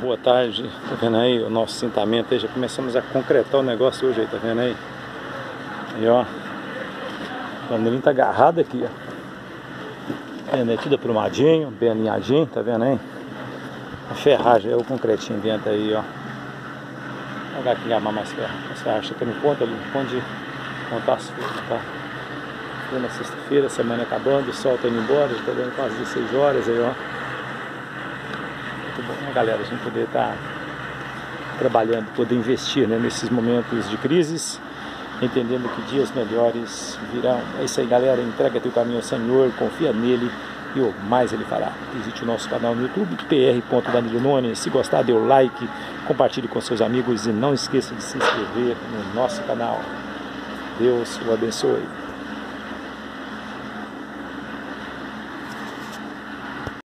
boa tarde, tá vendo aí o nosso assentamento aí, já começamos a concretar o negócio hoje aí, tá vendo aí? Aí ó, o baneirinho tá agarrado aqui, ó. Vendo aí, tudo aprumadinho, bem alinhadinho, tá vendo aí? A ferragem, é o concretinho dentro aí, ó. Vou pegar aqui amar mais ferro, mais ferragem aqui no ponto ali, no ponto de montar as folhas, tá? Na sexta-feira, semana acabando, o sol tá indo embora, já tá dando quase 16 horas aí, ó muito bom, né, galera? A gente poder estar tá trabalhando, poder investir né, nesses momentos de crises, entendendo que dias melhores virão. É isso aí, galera. Entrega teu caminho ao Senhor, confia nele e o mais ele fará. Visite o nosso canal no YouTube, pr.danilo Nunes. Se gostar, dê o like, compartilhe com seus amigos e não esqueça de se inscrever no nosso canal. Deus o abençoe.